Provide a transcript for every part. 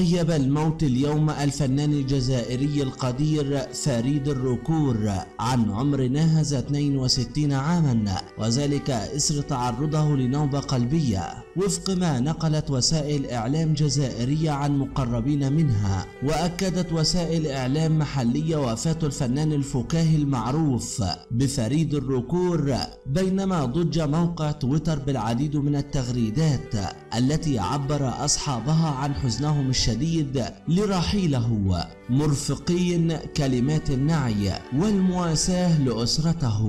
غيب الموت اليوم الفنان الجزائري القدير فريد الركور عن عمر ناهز 62 عاما وذلك إثر تعرضه لنوبة قلبية وفق ما نقلت وسائل إعلام جزائرية عن مقربين منها وأكدت وسائل إعلام محلية وفاة الفنان الفكاهي المعروف بفريد الركور بينما ضج موقع تويتر بالعديد من التغريدات التي عبر أصحابها عن حزنهم الشديد. لرحيله مرفقين كلمات النعي والمواساة لأسرته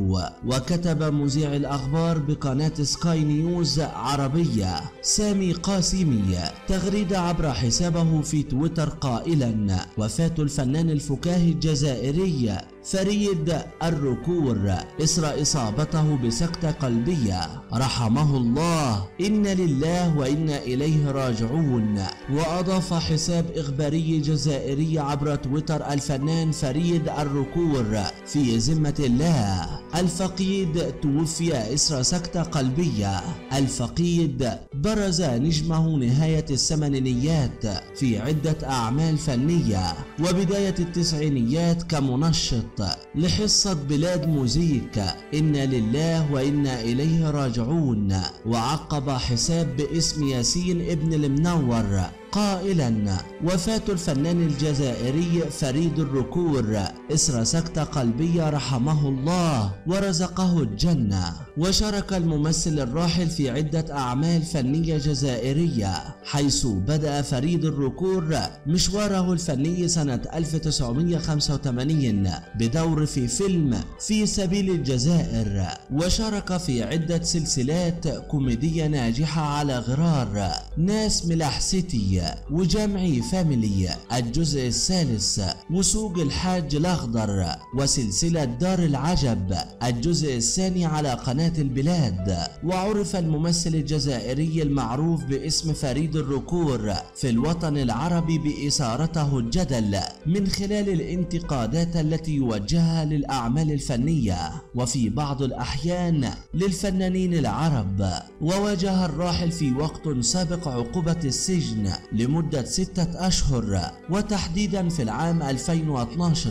وكتب مذيع الأخبار بقناة سكاي نيوز عربية سامي قاسمي تغريدة عبر حسابه في تويتر قائلا وفاة الفنان الفكاهي الجزائري فريد الركور إثر إصابته بسكتة قلبية رحمه الله. إن لله وإنا إليه راجعون. وأضاف حساب إخباري جزائري عبر تويتر الفنان فريد الركور في ذمة الله. الفقيد توفي إثر سكتة قلبية الفقيد برز نجمه نهاية الثمانينيات في عدة أعمال فنية. وبداية التسعينيات كمنشط. لحصة بلاد موزيك. إنا لله وإنا إليه راجعون. وعقب حساب باسم ياسين ابن المنور. قائلا وفاة الفنان الجزائري فريد الركور إثر سكتة قلبية رحمه الله ورزقه الجنة. وشارك الممثل الراحل في عدة أعمال فنية جزائرية حيث بدأ فريد الركور مشواره الفني سنة 1985 بدور في فيلم في سبيل الجزائر. وشارك في عدة سلسلات كوميدية ناجحة على غرار ناس ملاح City. وجمعي Family الجزء الثالث وسوق الحاج الأخضر وسلسلة دار العجب الجزء الثاني على قناة البلاد. وعرف الممثل الجزائري المعروف باسم فريد الركور في الوطن العربي بإثارته الجدل من خلال الانتقادات التي يوجهها للأعمال الفنية. وفي بعض الأحيان للفنانين العرب. وواجه الراحل في وقت سابق عقوبة السجن لمدة ستة أشهر وتحديدا في العام 2012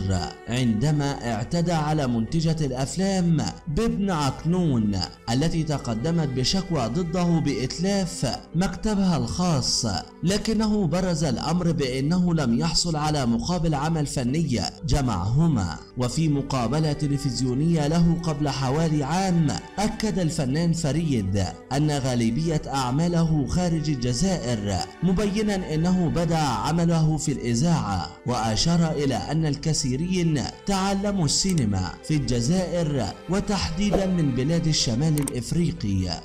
عندما اعتدى على منتجة الأفلام بابن عكنون التي تقدمت بشكوى ضده بإتلاف مكتبها الخاص. لكنه برز الأمر بأنه لم يحصل على مقابل عمل فني جمعهما. وفي مقابلة تلفزيونية له قبل حوالي عام أكد الفنان فريد أن غالبية أعماله خارج الجزائر مبينا أنه بدأ عمله في الإذاعة وأشار إلى أن الكثيرين تعلموا السينما في الجزائر وتحديدا من بلاد الشمال الإفريقي.